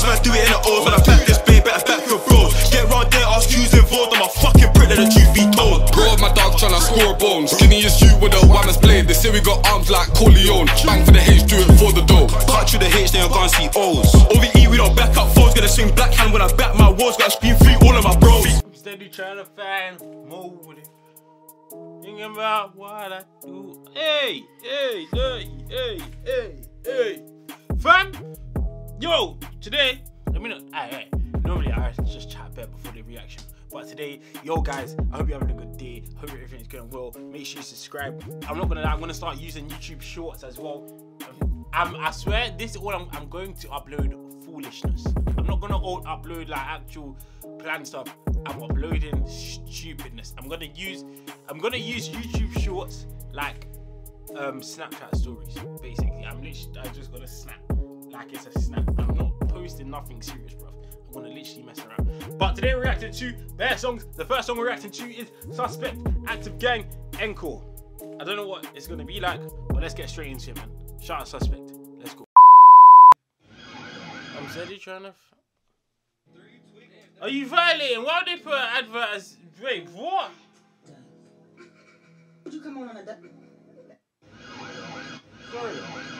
X man do it in the O's. When I back this bay, better back your bros. Get round there, ask who's involved. I'm a fucking prick, let the truth be told. Bro, my dog tryna score bones. Skinny is you with a one that's blade. They say we got arms like Corleone. Bang for the H, do it for the dough. Cut through the H, then I'm gonna see O's. OVE, we don't back up foes. Gonna swing black hand when I back my walls. Gotta scream free all of my bros. Steady trying to find more with it. Thinking about what I do. Hey, hey, hey, hey, hey, hey. Fam, yo, today, let me know. Alright, normally I just chat a before the reaction. But today, yo guys, I hope you're having a good day. Hope everything's going well. Make sure you subscribe. I'm not gonna lie, I'm gonna start using YouTube Shorts as well. I'm, I swear, this is all I'm, I'm going to upload foolishness. I'm not gonna all upload like actual planned stuff. I'm uploading stupidness. I'm gonna use I'm gonna use YouTube Shorts like um Snapchat stories. Basically, I'm literally I'm just gonna snap like it's a. I'm not posting nothing serious, bro. I'm gonna literally mess around. But today we're reacting to their songs. The first song we're reacting to is Suspect Active Gang Encore. I don't know what it's gonna be like, but let's get straight into it, man. Shout out Suspect. Let's go. I'm steady trying to. Are you violating? Why would they put an advert as. Wait, what? Would you come on on a? Sorry.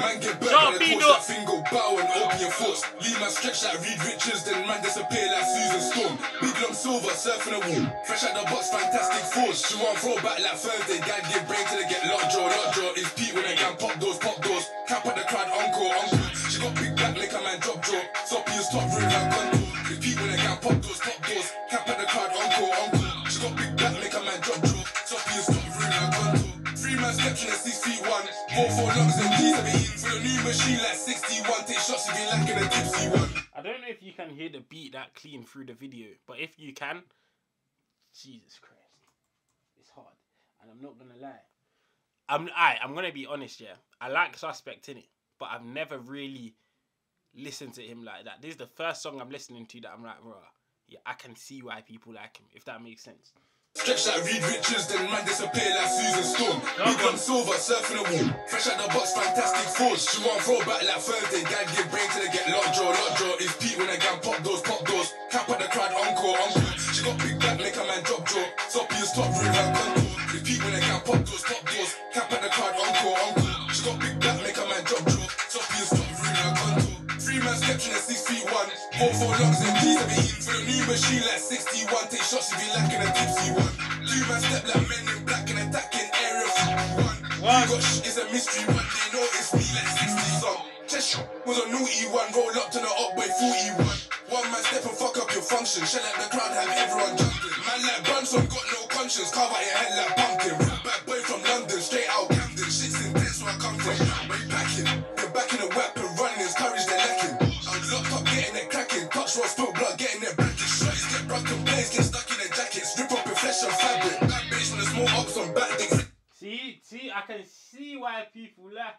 Man get burnt Sharp by the torch, that thing go bow and open your thoughts. Leave man stretch like Reed Richards, then man disappear like Susan Storm. Big lump silver, surfing a wall. Fresh out the box, fantastic force. She want throw back like Thursday. Guy give brain till they get lockjaw, lockjaw. Is Pete when they can pop doors, pop doors. Cap at the crowd, encore, encore. She got big back, make a man drop jaw. Soppy is top room like I don't know if you can hear the beat that clean through the video, but if you can, Jesus Christ, it's hard. And I'm not gonna lie. I'm I I'm gonna be honest, yeah. I like Suspect in it, but I've never really listened to him like that. This is the first song I'm listening to that I'm like, bro, yeah, I can see why people like him, if that makes sense. Stretch like Reed Richards, then man disappear like Susan Storm. Big on. silver, surfing the wall. Fresh out the box, fantastic force. She want throw back like Thursday. Guy give brain till they get locked lockjaw, lockjaw. Is Pete when they can pop those pop machine like 61. Take shots if you lacking a tipsy one. Two man step like men in black and attacking area 51. One. You got shit, it's a mystery one. They know it's me like 60 song. Chest shot was a naughty one. Roll up to the up by 41. One man step and fuck up your function. Shell out the crowd, have everyone jumping. Man like Brunson, got no conscience. Carve out your head like pumpkin. Can see why people laugh.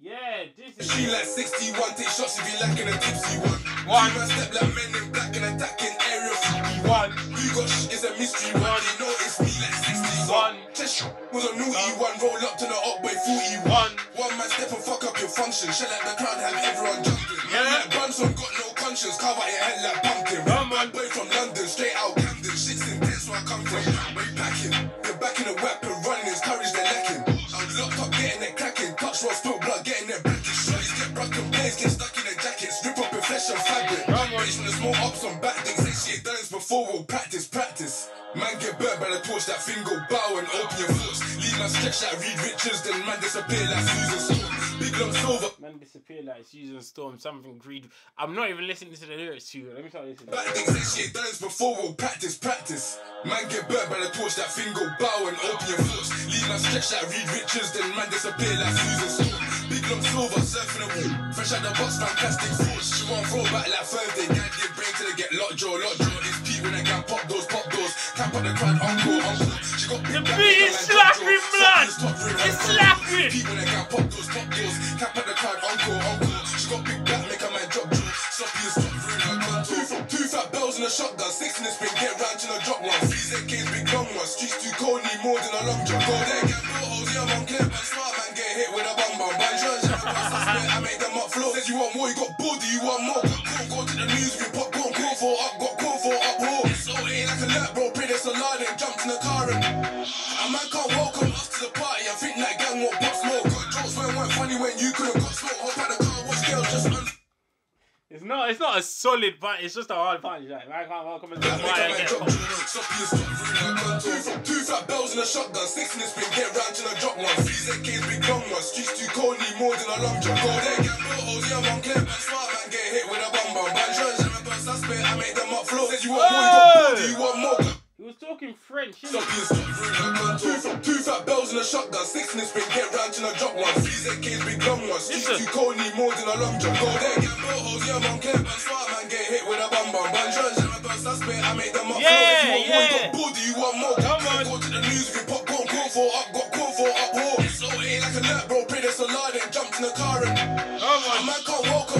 Yeah, this is She like 61, take shots if you lacking a tipsy one. One. Man step like men in black and attacking area 51. one. You got shit, it's a mystery one. They know it's me like 60 One. Chest shot was a naughty one. Roll up to the up by 41. One. One man step and fuck up your function. Shell out the crowd, have everyone jumping. Man Yeah. like Brunson, got no conscience. Out your head like pumpkin. On. Bad boy from London, straight out practice. Man get burnt by the torch, that thing go bow and open your thoughts. Leave my stretch like Reed Richards, then man disappear like Susan Storm. Big lump silver. Man disappear like Susan Storm, something greed. I'm not even listening to the lyrics to you. Let me start listening. Back dicks say shit done before, we'll practice, practice. Man get burnt by the torch, that thing go bow and open your thoughts. Leave my stretch like Reed Richards, then man disappear like Susan Storm. Big lump silver, surfing the wall. Fresh out the box, fantastic force. She want throw back like Thursday. Guy give brain till they get locked. It's Pete when the beat is slapping, blood. It's slapping. People that. Two, fat bells in a shotgun, six in the spring, get round to the drop one. Three ZKs, big long one. Streets too cold, need more than a long jump. Go there, when weren't funny when you could've got smoke. Hop out the car, just un- It's not. It's not a solid punch. It's just a hard punch. Like I can't welcome into the Make fire a and man get drop popped. jaw. Sloppy as fuck, ruin her contour. Two, fat bells in a shotgun, six in the spring, get round to the drop one. Three ZKs, big long one. Streets too cold, need more than a long jump. Go there, get holes, oh, yeah, I'm clip. And smart man get hit with a. Banjo, I'm a suspect, I made them up. Says you want more, you got more, do you want more? Talking French. innit? Stop being stop, ruin her contour. Two, fat bells in a shotgun, six in spring, get round to the drop one. Three ZKs, big long one. Streets Listen. cold, need more than a long jump. Go there, get holes, yeah, on clip. And smart man get hit with a bum bum. Banjo, I'm a suspect, I made them up Yeah. Says you want more, you got do you want more? Come on. Go to the news, we pop corn, corn for up, got corn for up, whore. So it ain't like a nut, bro. Pray there's a lot and jumped in the car and Come a on. man can't welcome us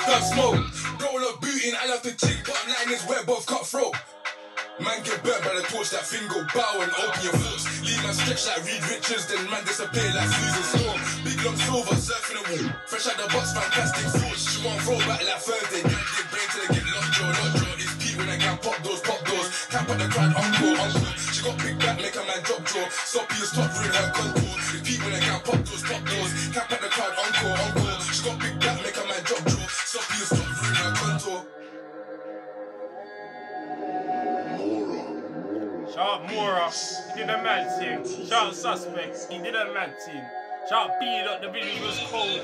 that's smoke. Roll up beauty, I love the ching. Bottom line is both cut throat. Man get burnt by the torch, that thing go bow and open your thoughts. Leave man stretch like Reed Richards, then man disappear like Susan Storm. Big long silver, surfing the wall. Fresh out the box, fantastic thoughts. She won't throw back like Thursday. Can't get brain till they get locked jaw, locked jaw. It's Pete when I can pop doors, pop doors. Cap up the crowd, encore, encore. She got big back, make a man drop jaw. Soppy as top, ruin her contour. It's Pete when I can pop doors, pop doors. Shout out Mora. He did a mad thing. Shout out Suspects. He did a mad thing. Shout out Beat Up. The video was cold.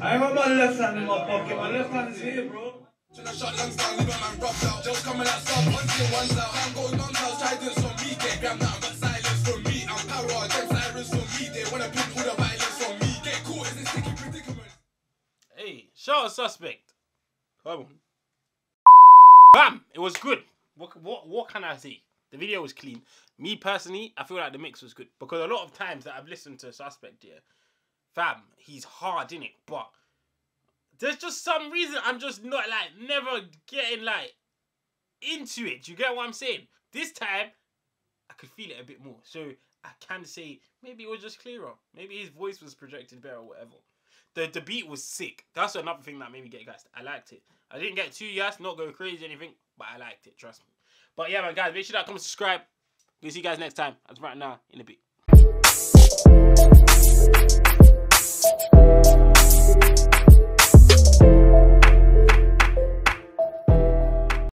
I ain't got my left hand in my pocket. My left hand is here, bro. Tryna shut lungs down, leave a man rubbed out. Just coming out some one's in, one's out. I'm going on house, try this on me. Get grabbed out, but silence from me. I'm power, them sirens from me. They wanna pin all the violence from me. Get caught in this sticky predicament. Hey, shout out Suspect. On. Bam! It was good. What, what, what can I say? The video was clean. Me personally, I feel like the mix was good. Because a lot of times that I've listened to Suspect here, fam, he's hard in it, but there's just some reason I'm just not like never getting like into it. You get what I'm saying? This time I could feel it a bit more. So I can say maybe it was just clearer. Maybe his voice was projected better or whatever the, the beat was sick. That's another thing that made me get gassed. I liked it. I didn't get too gassed, not going crazy or anything, but I liked it, trust me. But yeah, man, guys, make sure that comment, subscribe. We'll see you guys next time. That's right now in a bit.